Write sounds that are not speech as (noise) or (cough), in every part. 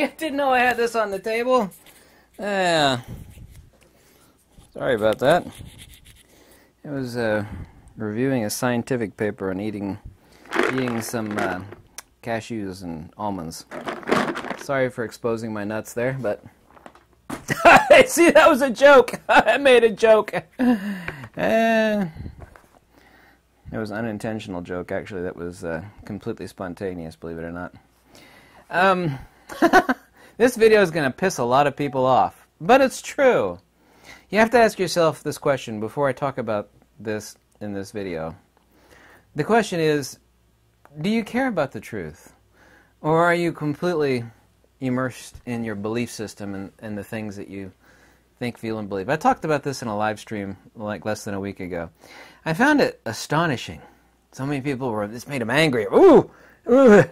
(laughs) Didn't know I had this on the table. Yeah. Sorry about that. I was uh, reviewing a scientific paper on eating eating some uh, cashews and almonds. Sorry for exposing my nuts there, but (laughs) see that was a joke. (laughs) I made a joke. Uh, it was an unintentional joke, actually. That was uh, completely spontaneous, believe it or not. Um, (laughs) this video is going to piss a lot of people off, but it's true. You have to ask yourself this question before I talk about this in this video. The question is do you care about the truth? Or are you completely immersed in your belief system and, and the things that you think, feel, and believe? I talked about this in a live stream like less than a week ago. I found it astonishing. So many people were, this made them angry. Ooh! Ooh!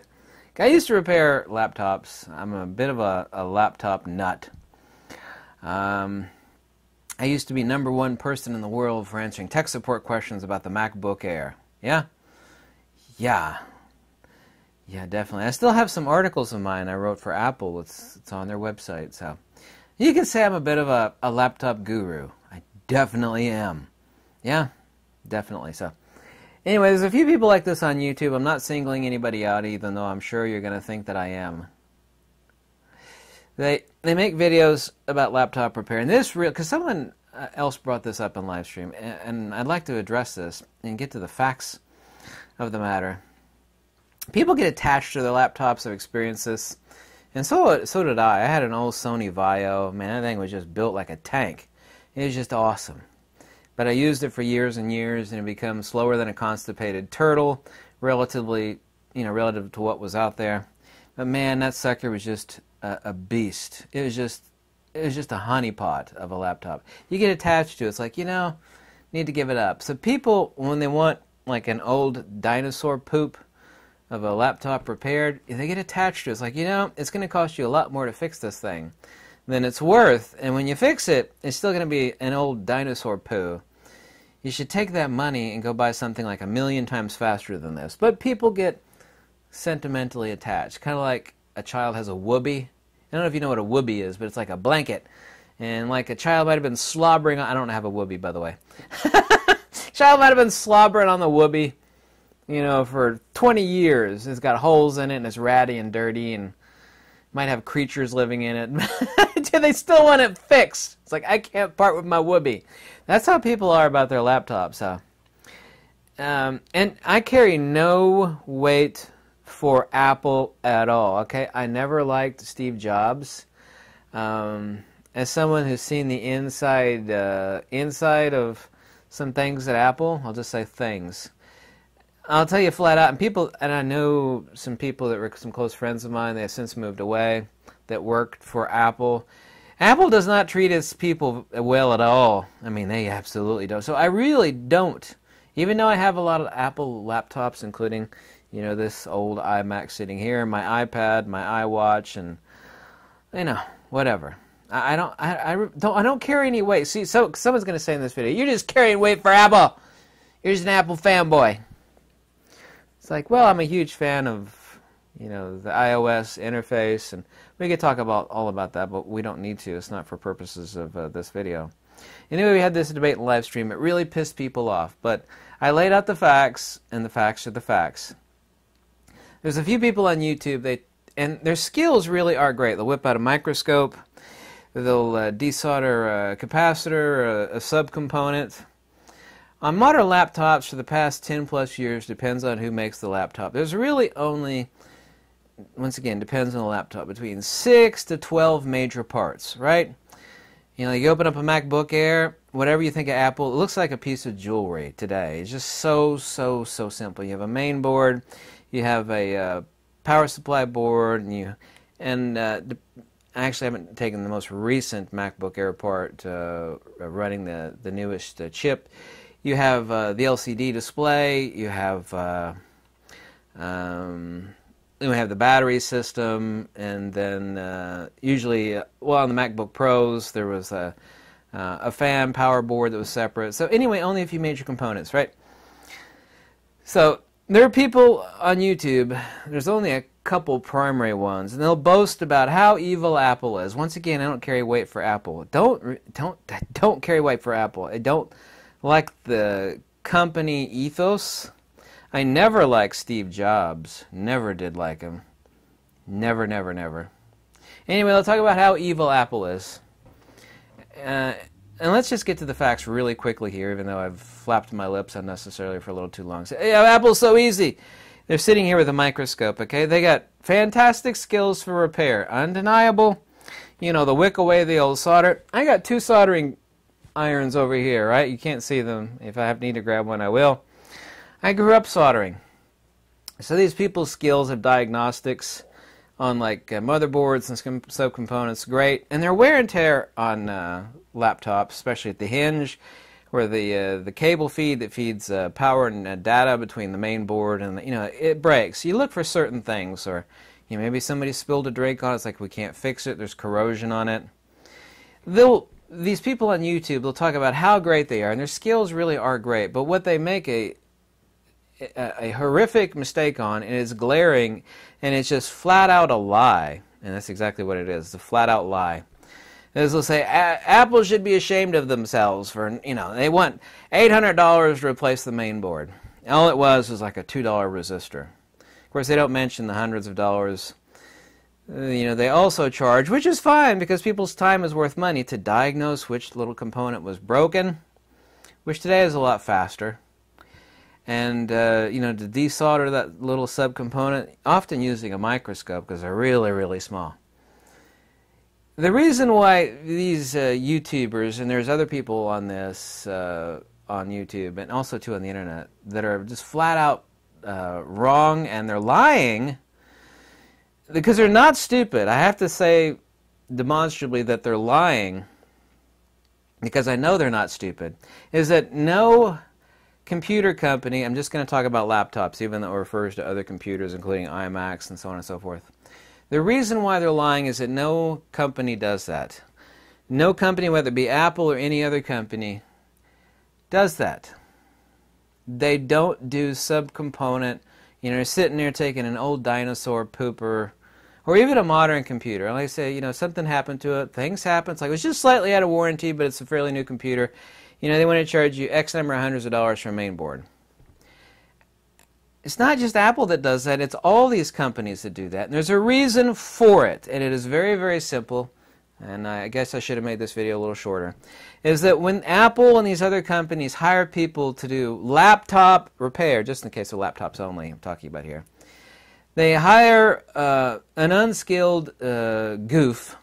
I used to repair laptops. I'm a bit of a, a laptop nut. Um, I used to be number one person in the world for answering tech support questions about the MacBook Air. Yeah? Yeah. Yeah, definitely. I still have some articles of mine I wrote for Apple. It's, it's on their website. So you can say I'm a bit of a, a laptop guru. I definitely am. Yeah, definitely. So. Anyway, there's a few people like this on YouTube. I'm not singling anybody out, even though I'm sure you're going to think that I am. They they make videos about laptop repair, and this real because someone uh, else brought this up in live stream, and, I'd like to address this and get to the facts of the matter. People get attached to their laptops. I've experienced this, and so so did I. I had an old Sony Vaio. Man, that thing was just built like a tank. It was just awesome. But I used it for years and years, and it became slower than a constipated turtle, relatively, you know, relative to what was out there. But man, that sucker was just a, a beast. It was just, it was just a honeypot of a laptop. You get attached to it. It's like you know, need to give it up. So people, when they want like an old dinosaur poop of a laptop repaired, they get attached to it. It's like you know, it's going to cost you a lot more to fix this thing than it's worth. And when you fix it, it's still going to be an old dinosaur poo you should take that money and go buy something like a million times faster than this. But people get sentimentally attached, kind of like a child has a whoopee. I don't know if you know what a whoopee is, but it's like a blanket. And like a child might have been slobbering on, I don't have a whoopee, by the way. (laughs) child might have been slobbering on the whoopee, you know, for 20 years. It's got holes in it and it's ratty and dirty and might have creatures living in it. (laughs) (laughs) they still want it fixed. It's like, I can't part with my whoopee. That's how people are about their laptops, huh? Um, and I carry no weight for Apple at all. Okay, I never liked Steve Jobs. Um, as someone who's seen the inside uh, inside of some things at Apple, I'll just say things. I'll tell you flat out, and people, and I know some people that were some close friends of mine. They have since moved away that worked for Apple, Apple does not treat its people well at all. I mean, they absolutely don't. So I really don't. Even though I have a lot of Apple laptops, including, you know, this old iMac sitting here, my iPad, my iWatch, and you know, whatever. I, I don't, I, I don't, I don't carry any weight. See, so someone's going to say in this video, "You're just carrying weight for Apple. You're just an Apple fanboy." It's like, well, I'm a huge fan of you know, the iOS interface, and we could talk about all about that, but we don't need to. It's not for purposes of uh, this video. Anyway, we had this debate live stream. It really pissed people off, but I laid out the facts, and the facts are the facts. There's a few people on YouTube, they and their skills really are great. They'll whip out a microscope, they'll uh, desolder a capacitor, a, a subcomponent. On modern laptops for the past 10 plus years, depends on who makes the laptop. There's really only once again, depends on the laptop, between 6 to 12 major parts, right? You know, you open up a MacBook Air, whatever you think of Apple, it looks like a piece of jewelry today. It's just so, so, so simple. You have a main board, you have a uh, power supply board, and you, and uh, I actually haven't taken the most recent MacBook Air part uh, running the, the newest uh, chip. You have uh, the LCD display, you have uh, um, then we have the battery system, and then uh, usually, uh, well, on the MacBook Pros, there was a, uh, a fan power board that was separate. So anyway, only a few major components, right? So there are people on YouTube. There's only a couple primary ones, and they'll boast about how evil Apple is. Once again, I don't carry weight for Apple. Don't don't don't carry weight for Apple. I don't like the company ethos. I never liked Steve Jobs. Never did like him. Never, never, never. Anyway, let's talk about how evil Apple is. Uh, and let's just get to the facts really quickly here, even though I've flapped my lips unnecessarily for a little too long. So, yeah, Apple's so easy. They're sitting here with a microscope, okay? They got fantastic skills for repair, undeniable. You know, the wick away the old solder. I got two soldering irons over here, right? You can't see them. If I have need to grab one, I will. I grew up soldering. So these people's skills of diagnostics on like uh, motherboards and subcomponents, great. And their wear and tear on uh, laptops, especially at the hinge, where the uh, the cable feed that feeds uh, power and uh, data between the main board and the, you know it breaks. You look for certain things, or you know, maybe somebody spilled a drink on it. It's like we can't fix it. There's corrosion on it. They'll these people on YouTube they'll talk about how great they are, and their skills really are great. But what they make a a, a horrific mistake on, and it's glaring, and it's just flat out a lie. And that's exactly what it is. It's a flat out lie. As they'll say, Apple should be ashamed of themselves for, you know, they want $800 to replace the main board. All it was was like a $2 resistor. Of course, they don't mention the hundreds of dollars. Uh, you know, they also charge, which is fine because people's time is worth money to diagnose which little component was broken, which today is a lot faster and uh, you know to desolder that little subcomponent, often using a microscope because they're really really small. The reason why these uh, YouTubers and there's other people on this uh, on YouTube and also too on the internet that are just flat out uh, wrong and they're lying because they're not stupid. I have to say demonstrably that they're lying because I know they're not stupid. Is that no computer company, I'm just going to talk about laptops, even though it refers to other computers, including iMacs and so on and so forth. The reason why they're lying is that no company does that. No company, whether it be Apple or any other company, does that. They don't do subcomponent. You know, sitting there taking an old dinosaur pooper, or even a modern computer. Like I say, you know, something happened to it. Things happen. It's like it was just slightly out of warranty, but it's a fairly new computer you know, they want to charge you X number of hundreds of dollars for a main board. It's not just Apple that does that, it's all these companies that do that. And there's a reason for it, and it is very, very simple. And I guess I should have made this video a little shorter. Is that when Apple and these other companies hire people to do laptop repair, just in the case of laptops only, I'm talking about here, they hire uh, an unskilled uh, goof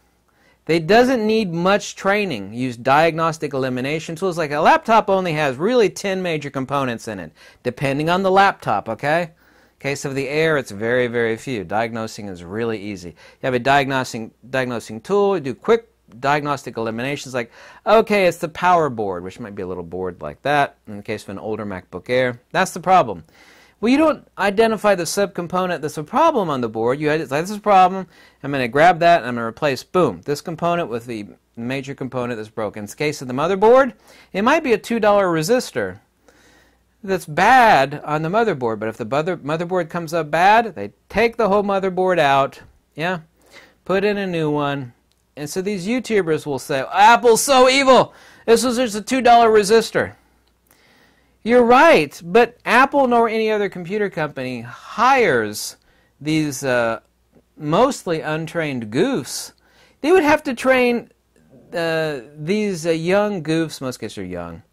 they doesn't need much training. Use diagnostic elimination tools. Like a laptop only has really 10 major components in it, depending on the laptop, okay? Case of the Air, it's very, very few. Diagnosing is really easy. You have a diagnosing, diagnosing tool, you do quick diagnostic eliminations like, okay, it's the power board, which might be a little board like that in the case of an older MacBook Air. That's the problem. Well, you don't identify the subcomponent that's a problem on the board. You say, this is a problem. I'm going to grab that and I'm going to replace, boom, this component with the major component that's broken. In the case of the motherboard, it might be a $2 resistor that's bad on the motherboard. But if the mother, motherboard comes up bad, they take the whole motherboard out, yeah, put in a new one. And so these YouTubers will say, Apple's so evil. This was just a $2 resistor. You're right, but Apple nor any other computer company hires these uh, mostly untrained goofs. They would have to train uh, these uh, young goofs, most cases are young,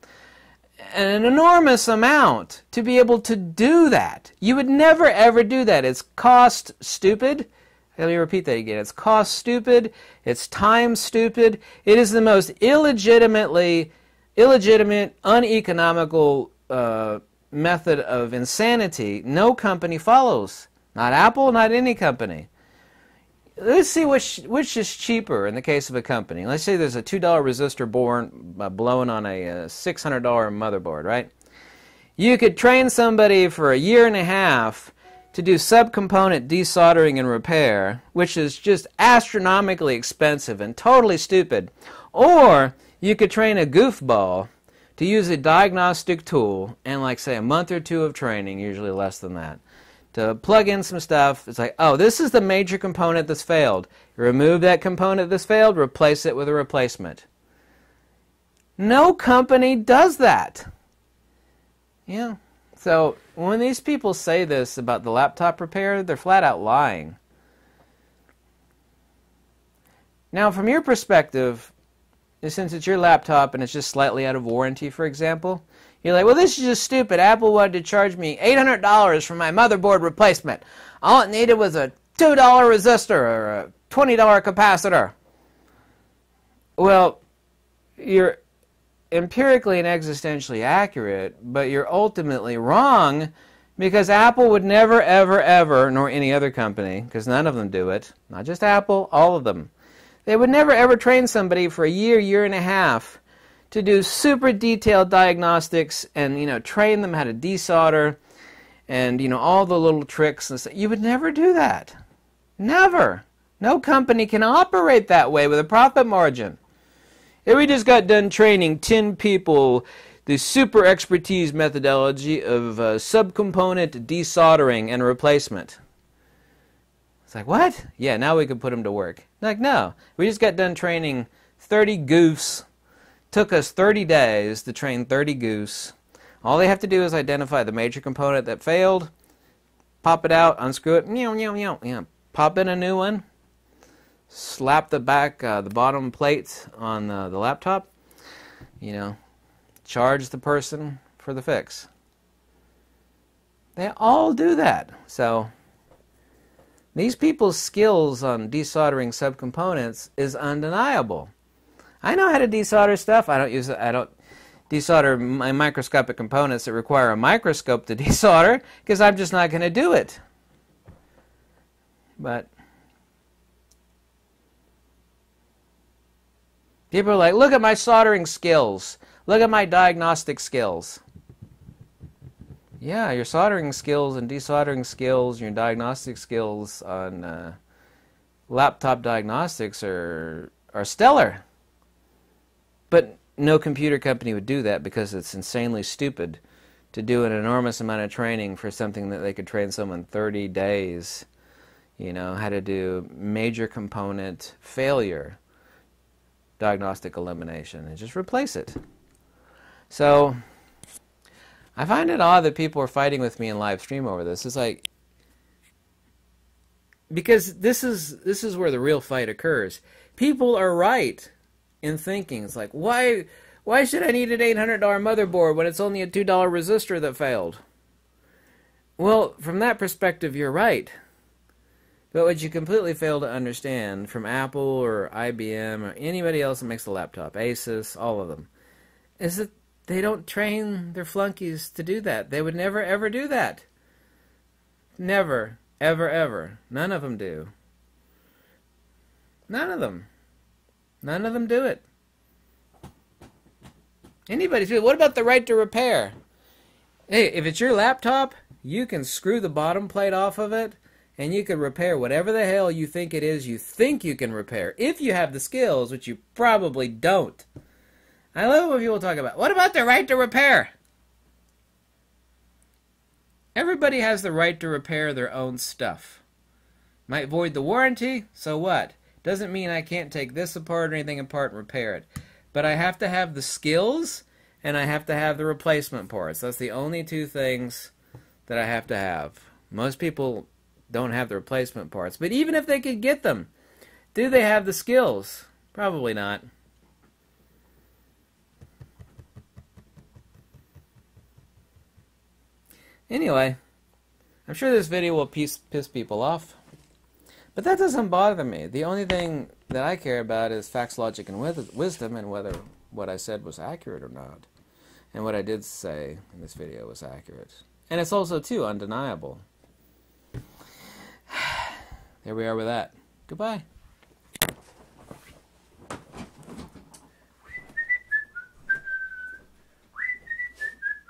an enormous amount to be able to do that. You would never ever do that. It's cost stupid. Let me repeat that again. It's cost stupid. It's time stupid. It is the most illegitimately, illegitimate, uneconomical uh, method of insanity no company follows. Not Apple, not any company. Let's see which which is cheaper in the case of a company. Let's say there's a two dollar resistor born uh, blowing on a, a uh, six hundred dollar motherboard, right? You could train somebody for a year and a half to do subcomponent desoldering and repair, which is just astronomically expensive and totally stupid. Or you could train a goofball to use a diagnostic tool and like say a month or two of training, usually less than that, to plug in some stuff. It's like, oh, this is the major component that's failed. Remove that component that's failed, replace it with a replacement. No company does that. Yeah. So when these people say this about the laptop repair, they're flat out lying. Now, from your perspective, since it's your laptop and it's just slightly out of warranty, for example, you're like, well, this is just stupid. Apple wanted to charge me $800 for my motherboard replacement. All it needed was a $2 resistor or a $20 capacitor. Well, you're empirically and existentially accurate, but you're ultimately wrong because Apple would never, ever, ever, nor any other company, because none of them do it, not just Apple, all of them, they would never, ever train somebody for a year, year and a half to do super detailed diagnostics and, you know, train them how to desolder and, you know, all the little tricks and stuff. You would never do that. Never. No company can operate that way with a profit margin. If we just got done training 10 people the super expertise methodology of uh, subcomponent desoldering and replacement. It's like, what? Yeah, now we can put them to work. Like, no. We just got done training 30 goofs. Took us 30 days to train 30 goose. All they have to do is identify the major component that failed, pop it out, unscrew it, meow, meow, meow, yeah. pop in a new one, slap the back, uh, the bottom plate on uh, the laptop, you know, charge the person for the fix. They all do that. So these people's skills on desoldering subcomponents is undeniable. I know how to desolder stuff. I don't use I don't desolder my microscopic components that require a microscope to (laughs) desolder because I'm just not going to do it. But People are like, look at my soldering skills. Look at my diagnostic skills. Yeah, your soldering skills and desoldering skills, your diagnostic skills on uh, laptop diagnostics are are stellar. But no computer company would do that because it's insanely stupid to do an enormous amount of training for something that they could train someone 30 days. You know, how to do major component failure diagnostic elimination and just replace it. So I find it odd that people are fighting with me in live stream over this. It's like because this is this is where the real fight occurs. People are right in thinking. It's like why why should I need an eight hundred dollar motherboard when it's only a two dollar resistor that failed? Well, from that perspective, you're right. But what you completely fail to understand from Apple or IBM or anybody else that makes a laptop, Asus, all of them, is that they don't train their flunkies to do that. They would never ever do that. Never, ever, ever. None of them do. None of them. None of them do it. Anybody's What about the right to repair? Hey, if it's your laptop, you can screw the bottom plate off of it and you can repair whatever the hell you think it is you think you can repair if you have the skills, which you probably don't. I love when people talk about what about the right to repair? Everybody has the right to repair their own stuff. Might void the warranty, so what? Doesn't mean I can't take this apart or anything apart and repair it. But I have to have the skills and I have to have the replacement parts. That's the only two things that I have to have. Most people don't have the replacement parts. But even if they could get them, do they have the skills? Probably not. Anyway, I'm sure this video will piss, piss people off. But that doesn't bother me. The only thing that I care about is facts, logic, and wisdom, and whether what I said was accurate or not. And what I did say in this video was accurate. And it's also, too, undeniable. (sighs) There we are with that. Goodbye.